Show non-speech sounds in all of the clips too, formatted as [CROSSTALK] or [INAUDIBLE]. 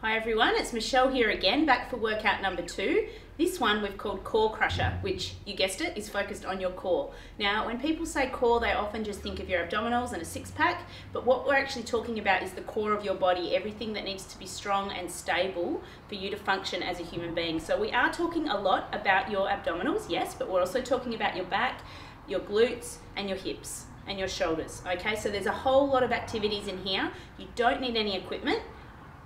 Hi everyone, it's Michelle here again, back for workout number two. This one we've called Core Crusher, which you guessed it, is focused on your core. Now, when people say core, they often just think of your abdominals and a six pack, but what we're actually talking about is the core of your body, everything that needs to be strong and stable for you to function as a human being. So we are talking a lot about your abdominals, yes, but we're also talking about your back, your glutes, and your hips and your shoulders. Okay, so there's a whole lot of activities in here. You don't need any equipment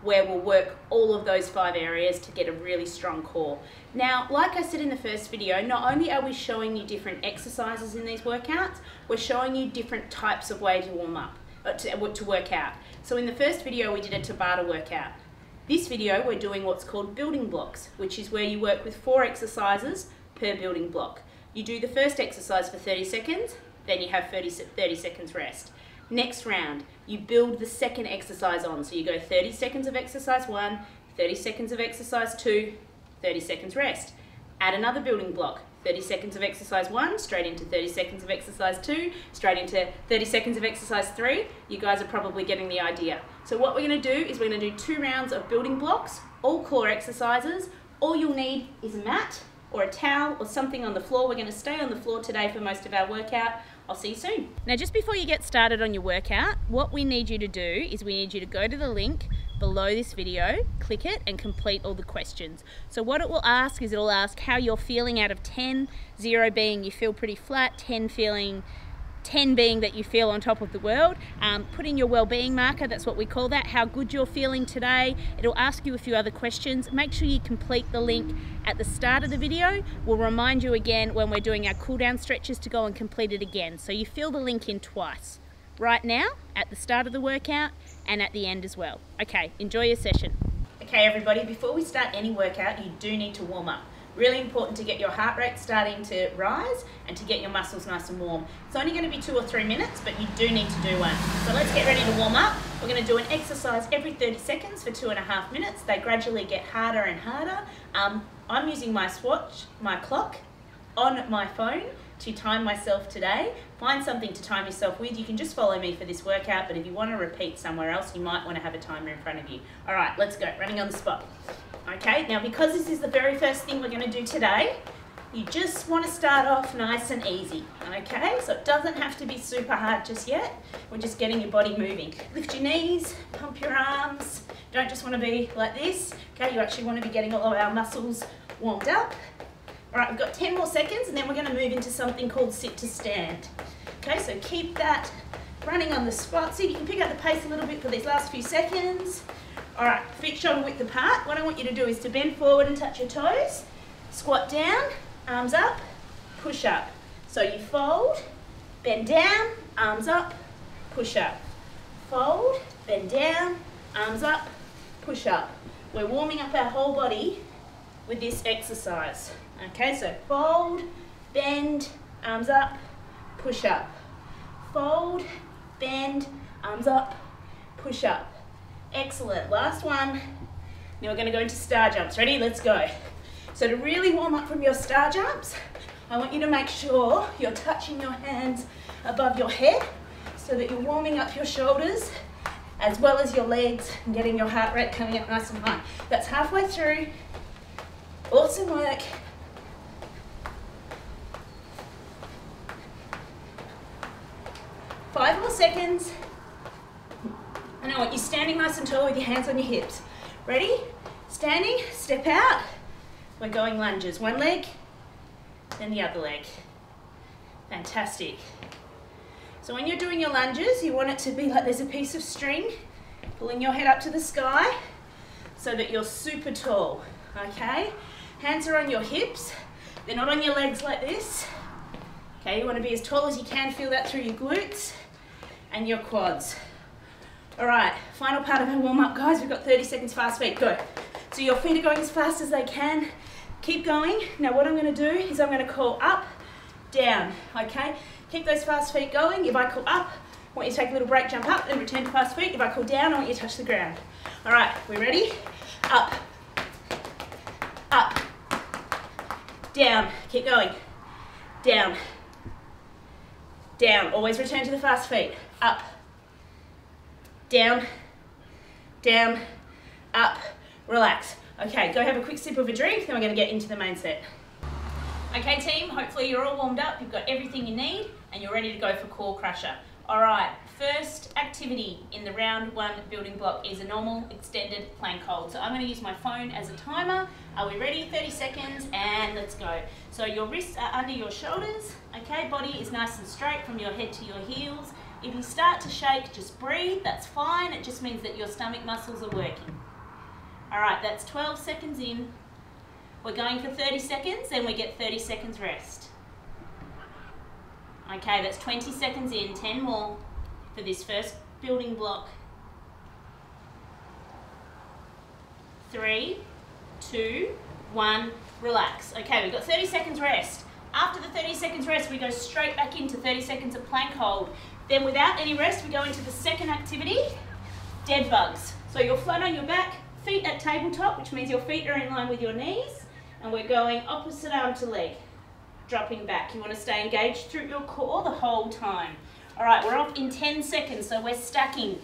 where we'll work all of those five areas to get a really strong core. Now, like I said in the first video, not only are we showing you different exercises in these workouts, we're showing you different types of way to warm up, uh, to, uh, to work out. So in the first video, we did a Tabata workout. This video, we're doing what's called building blocks, which is where you work with four exercises per building block. You do the first exercise for 30 seconds, then you have 30, 30 seconds rest. Next round, you build the second exercise on. So you go 30 seconds of exercise one, 30 seconds of exercise two, 30 seconds rest. Add another building block. 30 seconds of exercise one, straight into 30 seconds of exercise two, straight into 30 seconds of exercise three. You guys are probably getting the idea. So what we're gonna do is we're gonna do two rounds of building blocks, all core exercises. All you'll need is a mat or a towel or something on the floor. We're gonna stay on the floor today for most of our workout. I'll see you soon. Now just before you get started on your workout, what we need you to do is we need you to go to the link below this video, click it and complete all the questions. So what it will ask is it'll ask how you're feeling out of 10, 0 being you feel pretty flat, 10 feeling 10 being that you feel on top of the world. Um, put in your well-being marker, that's what we call that, how good you're feeling today. It'll ask you a few other questions. Make sure you complete the link at the start of the video. We'll remind you again when we're doing our cool down stretches to go and complete it again. So you fill the link in twice. Right now, at the start of the workout, and at the end as well. Okay, enjoy your session. Okay everybody, before we start any workout, you do need to warm up. Really important to get your heart rate starting to rise and to get your muscles nice and warm. It's only going to be two or three minutes, but you do need to do one. So let's get ready to warm up. We're going to do an exercise every 30 seconds for two and a half minutes. They gradually get harder and harder. Um, I'm using my swatch, my clock, on my phone to time myself today. Find something to time yourself with. You can just follow me for this workout, but if you want to repeat somewhere else, you might want to have a timer in front of you. All right, let's go. Running on the spot. Okay, now because this is the very first thing we're going to do today, you just want to start off nice and easy, okay? So it doesn't have to be super hard just yet. We're just getting your body moving. Lift your knees, pump your arms. Don't just want to be like this, okay? You actually want to be getting all of our muscles warmed up. All right, we've got 10 more seconds and then we're going to move into something called sit to stand. Okay, so keep that running on the spot. See you can pick up the pace a little bit for these last few seconds. All right, feet shoulder width apart. What I want you to do is to bend forward and touch your toes. Squat down, arms up, push up. So you fold, bend down, arms up, push up. Fold, bend down, arms up, push up. We're warming up our whole body with this exercise. Okay, so fold, bend, arms up, push up. Fold, bend, arms up, push up. Excellent, last one. Now we're gonna go into star jumps. Ready, let's go. So to really warm up from your star jumps, I want you to make sure you're touching your hands above your head so that you're warming up your shoulders as well as your legs and getting your heart rate coming up nice and high. That's halfway through. Awesome work. Five more seconds. And I want you standing nice and tall with your hands on your hips. Ready? Standing, step out. We're going lunges. One leg, then the other leg. Fantastic. So when you're doing your lunges, you want it to be like there's a piece of string pulling your head up to the sky so that you're super tall, okay? Hands are on your hips. They're not on your legs like this. Okay, you want to be as tall as you can. Feel that through your glutes and your quads. All right, final part of our warm up, guys. We've got 30 seconds fast feet, go. So your feet are going as fast as they can. Keep going. Now what I'm gonna do is I'm gonna call up, down, okay? Keep those fast feet going. If I call up, I want you to take a little break, jump up, and return to fast feet. If I call down, I want you to touch the ground. All right, we ready? Up, up, down, keep going, down, down. Always return to the fast feet. Up, down, down, up. relax. Okay, go have a quick sip of a drink, then we're gonna get into the main set. Okay team, hopefully you're all warmed up, you've got everything you need, and you're ready to go for Core Crusher. All right, first activity in the round one building block is a normal extended plank hold. So I'm gonna use my phone as a timer. Are we ready? 30 seconds and let's go. So your wrists are under your shoulders, okay? Body is nice and straight from your head to your heels. If you start to shake, just breathe, that's fine. It just means that your stomach muscles are working. All right, that's 12 seconds in. We're going for 30 seconds, then we get 30 seconds rest. Okay, that's 20 seconds in, 10 more for this first building block. Three, two, one, relax. Okay, we've got 30 seconds rest. After the 30 seconds rest, we go straight back into 30 seconds of plank hold. Then without any rest, we go into the second activity, dead bugs. So you're flat on your back, feet at tabletop, which means your feet are in line with your knees, and we're going opposite arm to leg dropping back. You want to stay engaged through your core the whole time. All right, we're off in 10 seconds, so we're stacking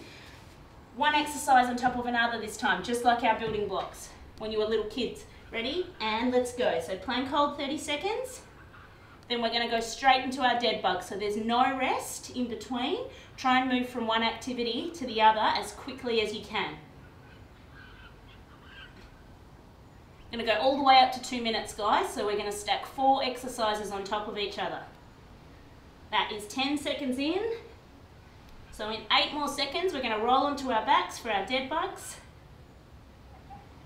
one exercise on top of another this time, just like our building blocks when you were little kids. Ready? And let's go. So plank hold 30 seconds. Then we're going to go straight into our dead bug. So there's no rest in between. Try and move from one activity to the other as quickly as you can. going to go all the way up to two minutes, guys. So we're going to stack four exercises on top of each other. That is 10 seconds in. So in eight more seconds, we're going to roll onto our backs for our dead bugs.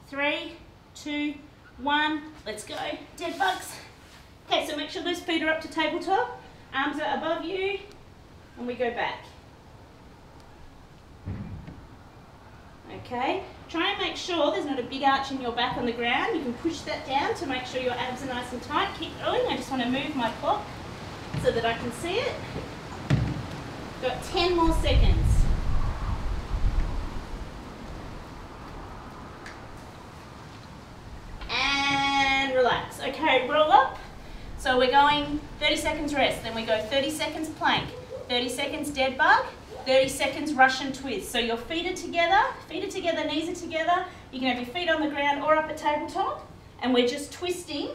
Three, two, one, let's go. Dead bugs. Okay, so make sure those feet are up to tabletop. Arms are above you, and we go back. Okay, try and make sure there's not a big arch in your back on the ground. You can push that down to make sure your abs are nice and tight. Keep going. I just want to move my clock so that I can see it. Got 10 more seconds. And relax. Okay, roll. So we're going 30 seconds rest, then we go 30 seconds plank, 30 seconds dead bug, 30 seconds Russian twist. So your feet are together, feet are together, knees are together. You can have your feet on the ground or up at tabletop. And we're just twisting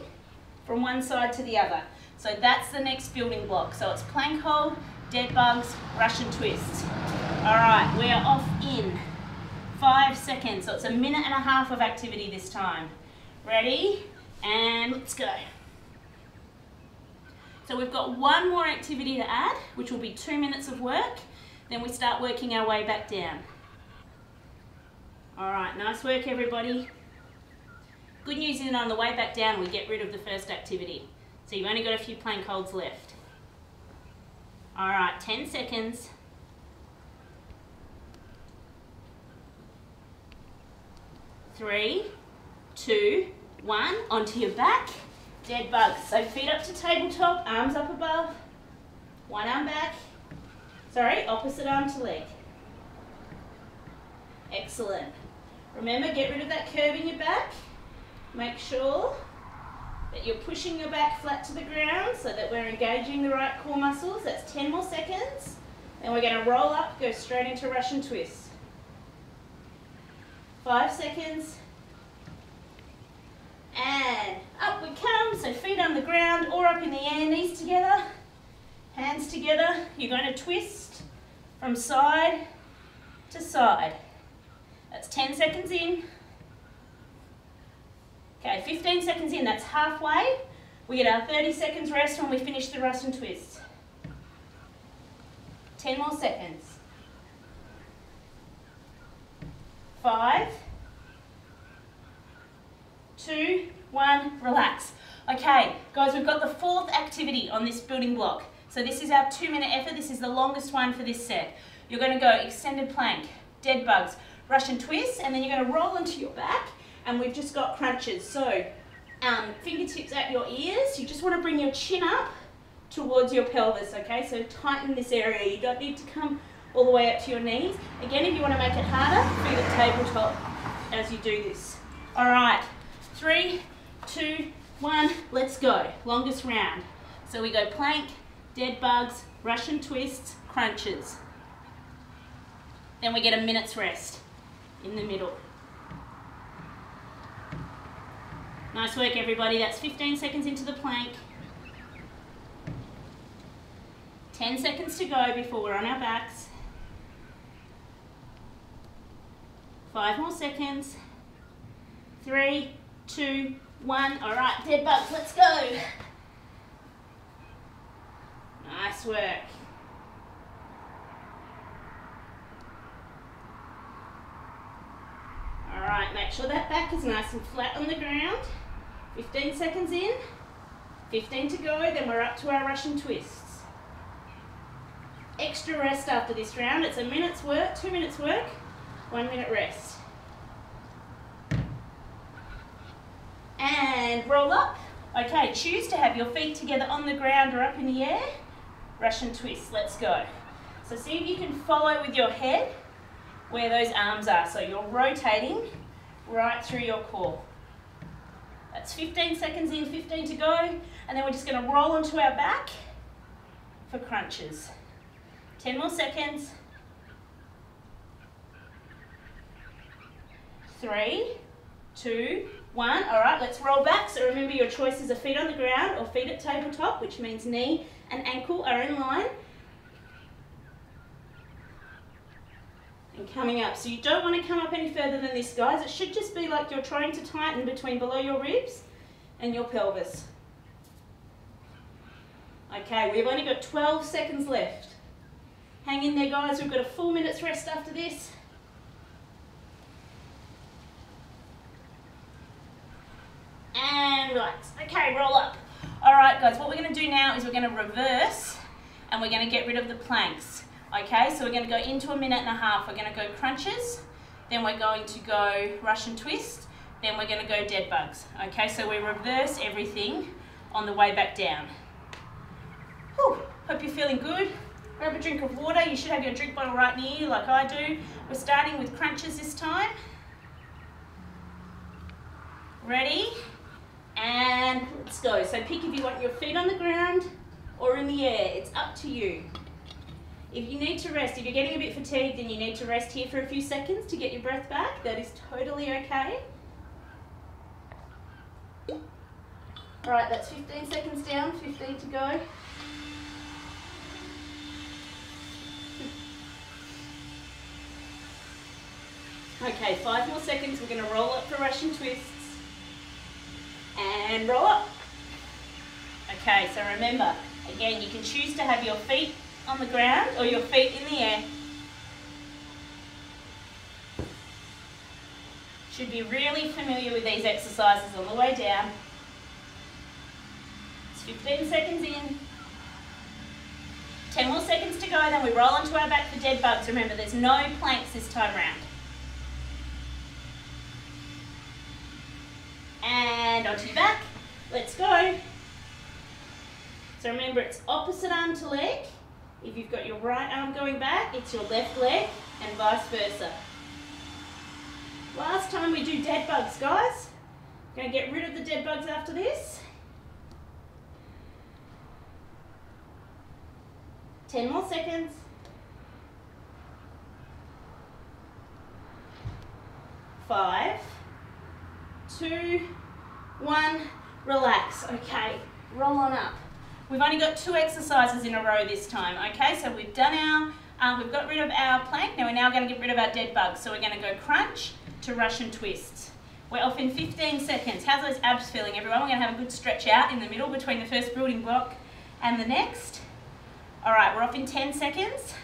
from one side to the other. So that's the next building block. So it's plank hold, dead bugs, Russian twist. All right, we are off in five seconds. So it's a minute and a half of activity this time. Ready? And let's go. So we've got one more activity to add, which will be two minutes of work. Then we start working our way back down. All right, nice work everybody. Good news is on the way back down we get rid of the first activity. So you've only got a few plank holds left. All right, 10 seconds. Three, two, one, onto your back. Dead bugs. So feet up to tabletop, arms up above. One arm back, Sorry, opposite arm to leg. Excellent. Remember, get rid of that curve in your back. Make sure that you're pushing your back flat to the ground so that we're engaging the right core muscles. That's 10 more seconds. Then we're going to roll up, go straight into Russian twist. Five seconds. And up we come, so feet on the ground or up in the air, knees together. Hands together, you're going to twist from side to side. That's 10 seconds in. Okay, 15 seconds in, that's halfway. We get our 30 seconds rest when we finish the Russian twist. 10 more seconds. Five, two, one, relax. Okay, guys, we've got the fourth activity on this building block. So this is our two minute effort. This is the longest one for this set. You're going to go extended plank, dead bugs, Russian twist, and then you're going to roll onto your back. And we've just got crunches. So um, fingertips at your ears. You just want to bring your chin up towards your pelvis, okay? So tighten this area. You don't need to come all the way up to your knees. Again, if you want to make it harder, do the tabletop as you do this. All right, three, two, one, let's go. Longest round. So we go plank, dead bugs, Russian twists, crunches. Then we get a minute's rest in the middle. Nice work everybody, that's 15 seconds into the plank. 10 seconds to go before we're on our backs. Five more seconds. Three, two, one. All right, dead bugs, let's go. Nice work. All right, make sure that back is nice and flat on the ground. 15 seconds in, 15 to go, then we're up to our Russian twists extra rest after this round. It's a minute's work, two minutes work, one minute rest. And roll up. Okay, choose to have your feet together on the ground or up in the air. Russian twist, let's go. So see if you can follow with your head where those arms are. So you're rotating right through your core. That's 15 seconds in, 15 to go. And then we're just gonna roll onto our back for crunches. 10 more seconds. Three, two, one. All right, let's roll back. So remember your choices are feet on the ground or feet at tabletop, which means knee and ankle are in line. And coming up. So you don't want to come up any further than this, guys. It should just be like you're trying to tighten between below your ribs and your pelvis. Okay, we've only got 12 seconds left. Hang in there guys, we've got a full minute's rest after this. And relax. Okay, roll up. All right guys, what we're gonna do now is we're gonna reverse and we're gonna get rid of the planks. Okay, so we're gonna go into a minute and a half. We're gonna go crunches, then we're going to go Russian twist, then we're gonna go dead bugs. Okay, so we reverse everything on the way back down. Whew, hope you're feeling good. Grab a drink of water. You should have your drink bottle right near you like I do. We're starting with crunches this time. Ready? And let's go. So pick if you want your feet on the ground or in the air. It's up to you. If you need to rest, if you're getting a bit fatigued and you need to rest here for a few seconds to get your breath back, that is totally okay. All right, that's 15 seconds down, 15 to go. Okay, five more seconds. We're going to roll up for Russian twists. And roll up. Okay, so remember, again, you can choose to have your feet on the ground or your feet in the air. Should be really familiar with these exercises on the way down. It's 15 seconds in. 10 more seconds to go, then we roll onto our back for dead bugs. Remember, there's no planks this time round. And onto your back. Let's go. So remember, it's opposite arm to leg. If you've got your right arm going back, it's your left leg and vice versa. Last time we do dead bugs, guys. Gonna get rid of the dead bugs after this. 10 more seconds. Five, two, one, relax. Okay, roll on up. We've only got two exercises in a row this time, okay? So we've done our, um, we've got rid of our plank. Now we're now going to get rid of our dead bugs. So we're going to go crunch to Russian twist. We're off in 15 seconds. How's those abs feeling, everyone? We're going to have a good stretch out in the middle between the first building block and the next. All right, we're off in 10 seconds.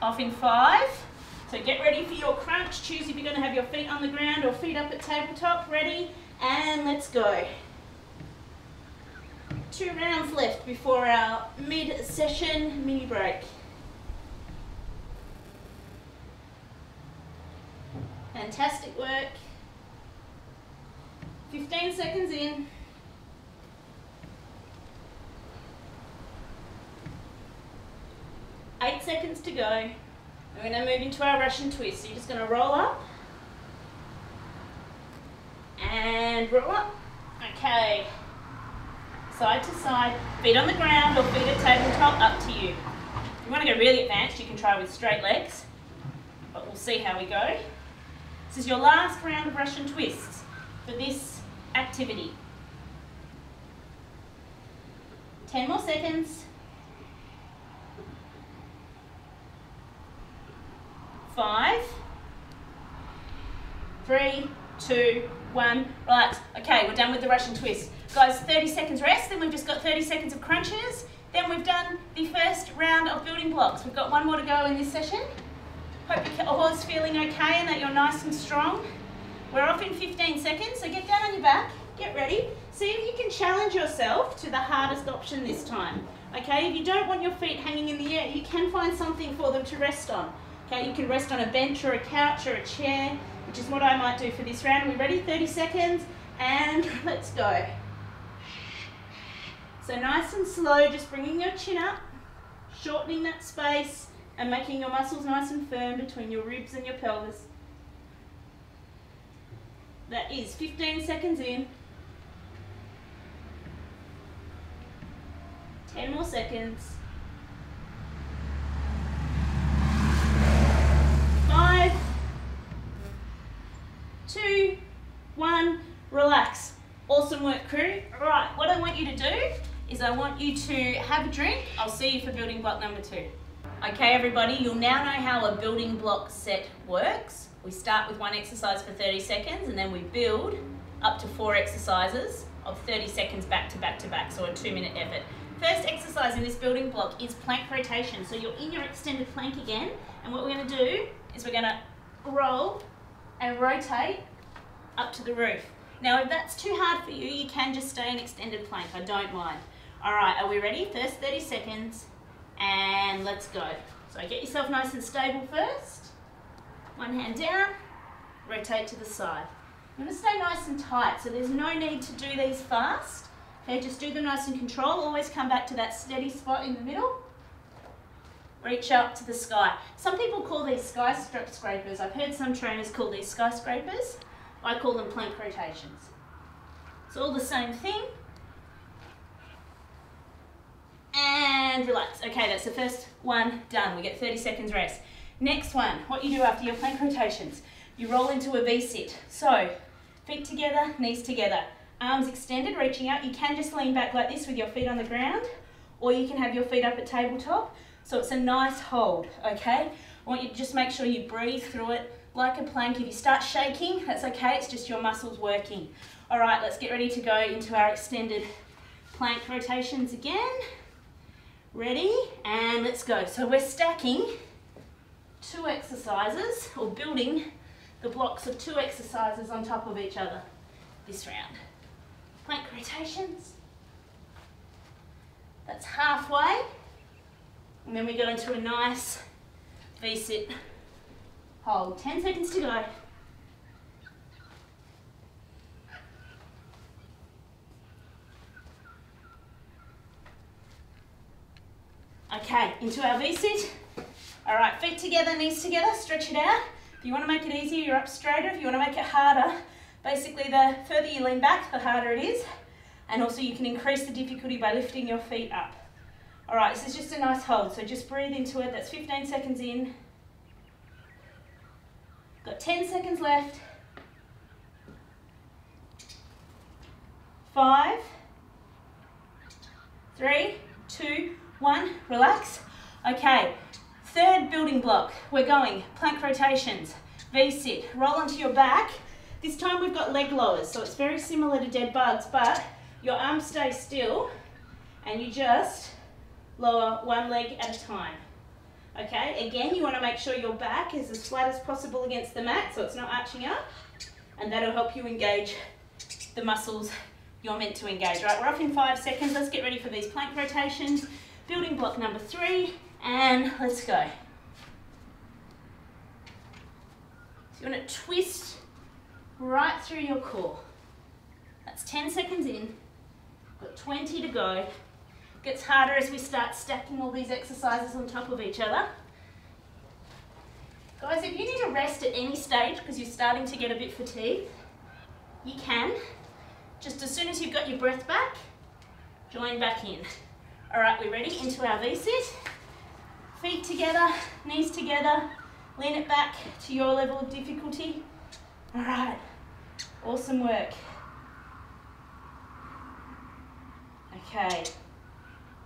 Off in five. So get ready for your crunch. Choose if you're going to have your feet on the ground or feet up at tabletop. Ready? And let's go. Two rounds left before our mid-session mini break. Fantastic work. 15 seconds in. Eight seconds to go. We're going to move into our Russian twist. So you're just going to roll up and roll up. Okay. Side to side, feet on the ground or feet at tabletop, up to you. If you want to go really advanced, you can try with straight legs, but we'll see how we go. This is your last round of Russian twists for this activity. 10 more seconds. Five, three, two, one. Right, okay, we're done with the Russian twist. Guys, 30 seconds rest, then we've just got 30 seconds of crunches. Then we've done the first round of building blocks. We've got one more to go in this session. Hope your horse feeling okay and that you're nice and strong. We're off in 15 seconds, so get down on your back, get ready. See if you can challenge yourself to the hardest option this time. Okay, if you don't want your feet hanging in the air, you can find something for them to rest on. Okay, you can rest on a bench or a couch or a chair, which is what I might do for this round. Are we ready? 30 seconds, and [LAUGHS] let's go. So nice and slow, just bringing your chin up, shortening that space, and making your muscles nice and firm between your ribs and your pelvis. That is 15 seconds in. 10 more seconds. Five, two, one, relax. Awesome work crew. All right, what I want you to do is I want you to have a drink. I'll see you for building block number two. Okay everybody, you'll now know how a building block set works. We start with one exercise for 30 seconds and then we build up to four exercises of 30 seconds back to back to back, so a two minute effort. First exercise in this building block is plank rotation. So you're in your extended plank again, and what we're gonna do is we're gonna roll and rotate up to the roof. Now, if that's too hard for you, you can just stay in extended plank, I don't mind. All right, are we ready? First 30 seconds, and let's go. So get yourself nice and stable first. One hand down, rotate to the side. I'm gonna stay nice and tight, so there's no need to do these fast. Okay, just do them nice and control. Always come back to that steady spot in the middle. Reach up to the sky. Some people call these skyscrapers. I've heard some trainers call these skyscrapers. I call them plank rotations. It's all the same thing. And relax. Okay, that's the first one done. We get 30 seconds rest. Next one, what you do after your plank rotations. You roll into a V-sit. So, feet together, knees together. Arms extended, reaching out. You can just lean back like this with your feet on the ground, or you can have your feet up at tabletop. So it's a nice hold, okay? I want you to just make sure you breathe through it like a plank. If you start shaking, that's okay, it's just your muscles working. All right, let's get ready to go into our extended plank rotations again. Ready, and let's go. So we're stacking two exercises, or building the blocks of two exercises on top of each other this round. Plank rotations. That's halfway. And then we go into a nice V-sit hold. 10 seconds to go. Okay, into our V-sit. All right, feet together, knees together, stretch it out. If you want to make it easier, you're up straighter. If you want to make it harder, basically the further you lean back, the harder it is. And also you can increase the difficulty by lifting your feet up. All right, this is just a nice hold, so just breathe into it. That's 15 seconds in. Got 10 seconds left. Five, three, two, one, relax. Okay, third building block, we're going plank rotations, V-sit, roll onto your back. This time we've got leg lowers, so it's very similar to dead bugs, but your arms stay still and you just lower one leg at a time. Okay, again, you want to make sure your back is as flat as possible against the mat so it's not arching up, and that'll help you engage the muscles you're meant to engage. Right, we're off in five seconds. Let's get ready for these plank rotations. Building block number three, and let's go. So you want to twist right through your core. That's 10 seconds in, got 20 to go. Gets harder as we start stacking all these exercises on top of each other. Guys, if you need a rest at any stage because you're starting to get a bit fatigued, you can. Just as soon as you've got your breath back, join back in. All right, we're ready into our V-sit. Feet together, knees together, lean it back to your level of difficulty. All right, awesome work. Okay,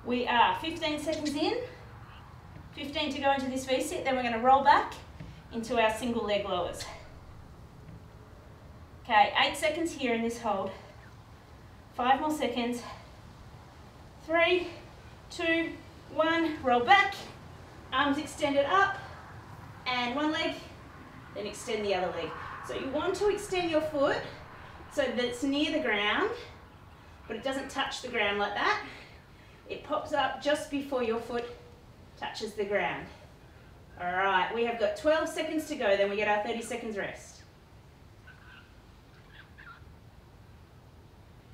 we are 15 seconds in, 15 to go into this V-sit, then we're gonna roll back into our single leg lowers. Okay, eight seconds here in this hold. Five more seconds. Three, two, one, roll back. Arms extended up, and one leg, then extend the other leg. So you want to extend your foot so that it's near the ground, but it doesn't touch the ground like that. It pops up just before your foot touches the ground. All right, we have got 12 seconds to go, then we get our 30 seconds rest.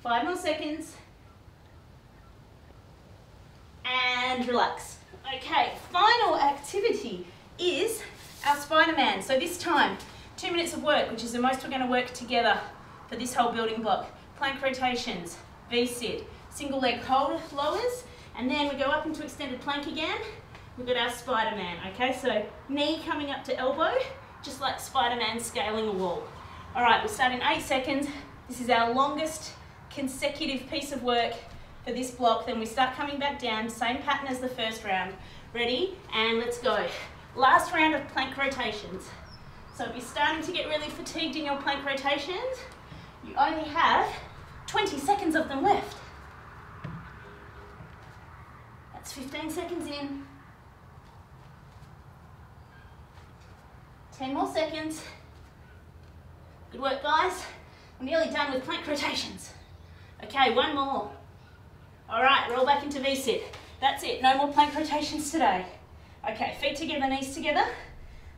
Five more seconds. And relax. Okay, final activity is our Spider-Man. So this time, two minutes of work, which is the most we're gonna work together for this whole building block. Plank rotations, V-sit, single leg hold lowers, and then we go up into extended plank again. We've got our Spider-Man, okay? So knee coming up to elbow, just like Spider-Man scaling a wall. All right, we'll start in eight seconds. This is our longest consecutive piece of work for this block. Then we start coming back down, same pattern as the first round. Ready? And let's go. Last round of plank rotations. So if you're starting to get really fatigued in your plank rotations, you only have 20 seconds of them left. That's 15 seconds in. 10 more seconds. Good work, guys. I'm nearly done with plank rotations. Okay, one more. All right, roll back into V-sit. That's it, no more plank rotations today. Okay, feet together, knees together.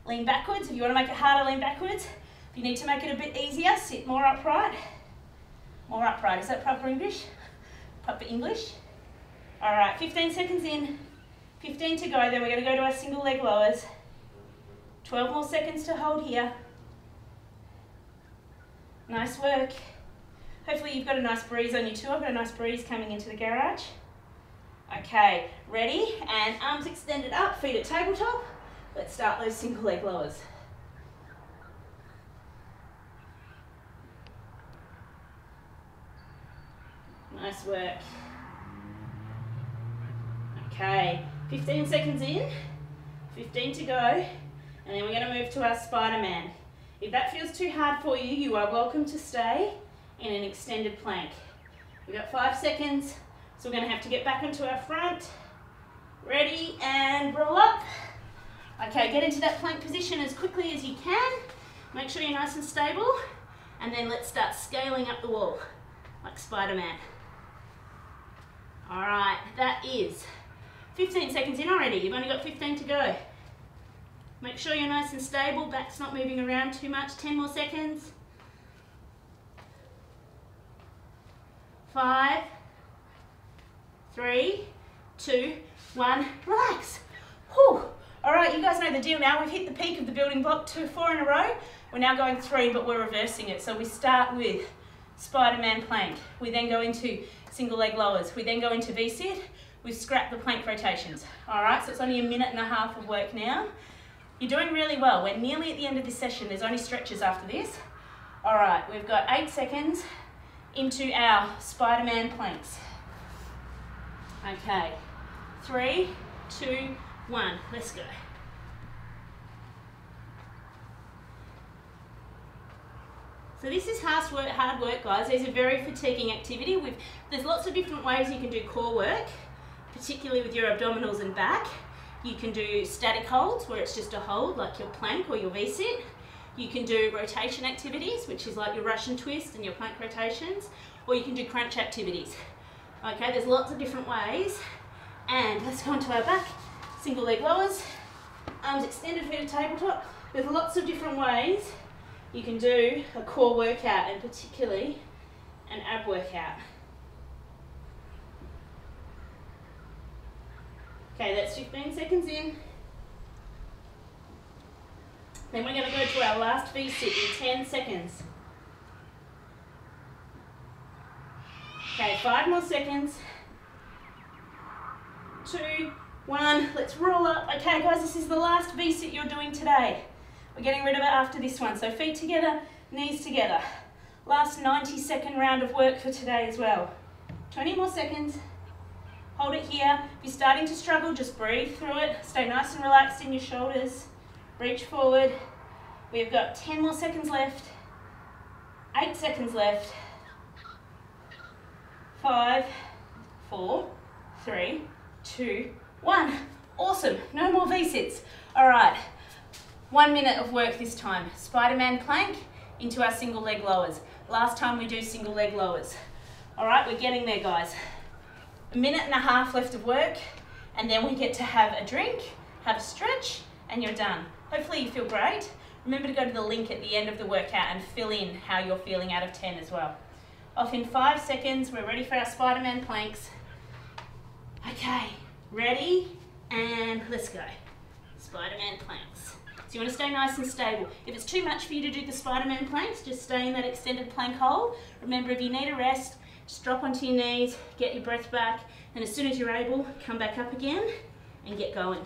Lean backwards. If you want to make it harder, lean backwards. If you need to make it a bit easier, sit more upright. More upright. Is that proper English? Proper English? All right, 15 seconds in. 15 to go. Then we're going to go to our single leg lowers. 12 more seconds to hold here. Nice work. Hopefully you've got a nice breeze on you too. I've got a nice breeze coming into the garage. Okay, ready? And arms extended up, feet at tabletop. Let's start those single leg lowers. Nice work. Okay, 15 seconds in, 15 to go, and then we're going to move to our Spider-Man. If that feels too hard for you, you are welcome to stay in an extended plank. We've got five seconds, so we're going to have to get back into our front. Ready, and roll up. Okay, get into that plank position as quickly as you can. Make sure you're nice and stable. And then let's start scaling up the wall, like Spider-Man. All right, that is 15 seconds in already. You've only got 15 to go. Make sure you're nice and stable, back's not moving around too much. 10 more seconds. Five, three, two, one, relax. Whew. All right, you guys know the deal now. We've hit the peak of the building block, two, four in a row. We're now going three, but we're reversing it. So we start with Spider-Man plank. We then go into single leg lowers. We then go into V-sit. We scrap the plank rotations. All right, so it's only a minute and a half of work now. You're doing really well. We're nearly at the end of this session. There's only stretches after this. All right, we've got eight seconds into our Spider-Man planks. Okay, three, two, one, let's go. So this is hard work, hard work, guys. It's a very fatiguing activity. With There's lots of different ways you can do core work, particularly with your abdominals and back. You can do static holds, where it's just a hold, like your plank or your V-sit. You can do rotation activities, which is like your Russian twist and your plank rotations, or you can do crunch activities. Okay, there's lots of different ways. And let's go into our back. Single leg lowers, arms extended, feet at tabletop. There's lots of different ways you can do a core workout and particularly an ab workout. Okay, that's 15 seconds in. Then we're going to go to our last V-sit in 10 seconds. Okay, five more seconds. Two, one, let's roll up. Okay guys, this is the last V-sit you're doing today. We're getting rid of it after this one. So feet together, knees together. Last 90 second round of work for today as well. 20 more seconds. Hold it here. If you're starting to struggle, just breathe through it. Stay nice and relaxed in your shoulders. Reach forward. We've got 10 more seconds left. Eight seconds left. Five, four, three, two, one. Awesome. No more V-sits. All right. One minute of work this time. Spider-Man plank into our single leg lowers. Last time we do single leg lowers. All right, we're getting there, guys. A minute and a half left of work, and then we get to have a drink, have a stretch, and you're done. Hopefully you feel great. Remember to go to the link at the end of the workout and fill in how you're feeling out of 10 as well. Off in five seconds, we're ready for our Spider-Man planks. Okay, ready, and let's go. Spider-Man planks. So you want to stay nice and stable. If it's too much for you to do the Spider-Man planks, just stay in that extended plank hold. Remember, if you need a rest, drop onto your knees, get your breath back, and as soon as you're able, come back up again and get going.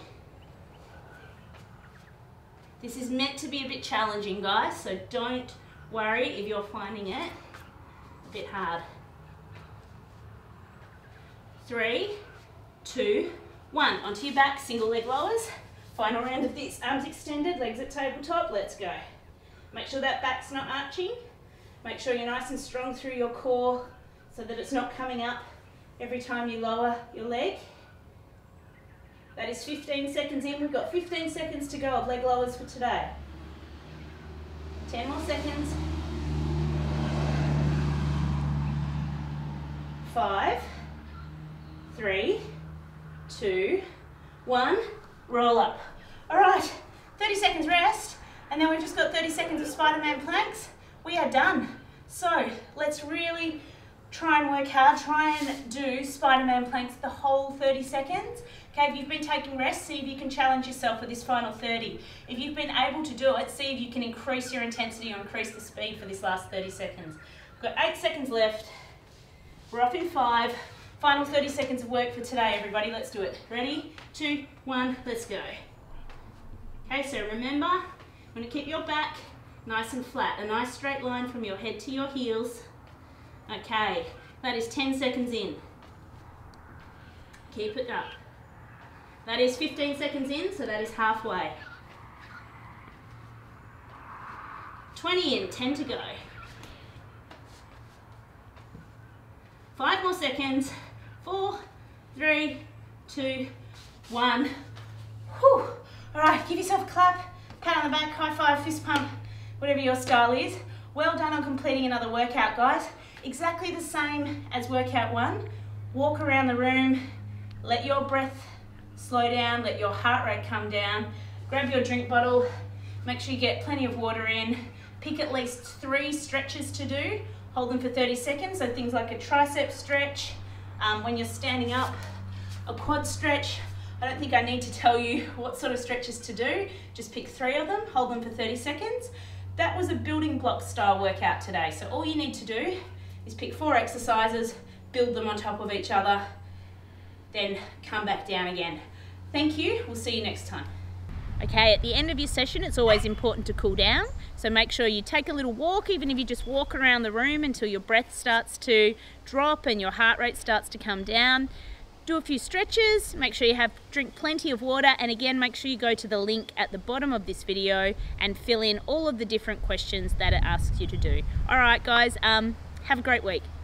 This is meant to be a bit challenging, guys, so don't worry if you're finding it a bit hard. Three, two, one. Onto your back, single leg lowers. Final round of this, arms extended, legs at tabletop, let's go. Make sure that back's not arching. Make sure you're nice and strong through your core so that it's not coming up every time you lower your leg. That is 15 seconds in. We've got 15 seconds to go of leg lowers for today. 10 more seconds. Five, three, two, one. Roll up. All right, 30 seconds rest, and then we've just got 30 seconds of Spider-Man planks. We are done. So let's really try and work hard, try and do Spider-Man planks the whole 30 seconds. Okay, if you've been taking rest, see if you can challenge yourself for this final 30. If you've been able to do it, see if you can increase your intensity or increase the speed for this last 30 seconds. We've got eight seconds left. We're off in five. Final 30 seconds of work for today, everybody. Let's do it. Ready? Two, one, let's go. Okay, so remember, I'm going to keep your back nice and flat. A nice straight line from your head to your heels. Okay, that is 10 seconds in. Keep it up. That is 15 seconds in, so that is halfway. 20 in, 10 to go. Five more seconds four, three, two, one. Whew. All right, give yourself a clap, pat on the back, high five, fist pump, whatever your style is. Well done on completing another workout, guys. Exactly the same as workout one. Walk around the room, let your breath slow down, let your heart rate come down. Grab your drink bottle, make sure you get plenty of water in. Pick at least three stretches to do. Hold them for 30 seconds, so things like a tricep stretch, um, when you're standing up, a quad stretch, I don't think I need to tell you [LAUGHS] what sort of stretches to do. Just pick three of them, hold them for 30 seconds. That was a building block style workout today. So all you need to do is pick four exercises, build them on top of each other, then come back down again. Thank you, we'll see you next time. Okay, at the end of your session, it's always important to cool down. So make sure you take a little walk, even if you just walk around the room until your breath starts to drop and your heart rate starts to come down. Do a few stretches, make sure you have drink plenty of water, and again, make sure you go to the link at the bottom of this video and fill in all of the different questions that it asks you to do. All right, guys, um, have a great week.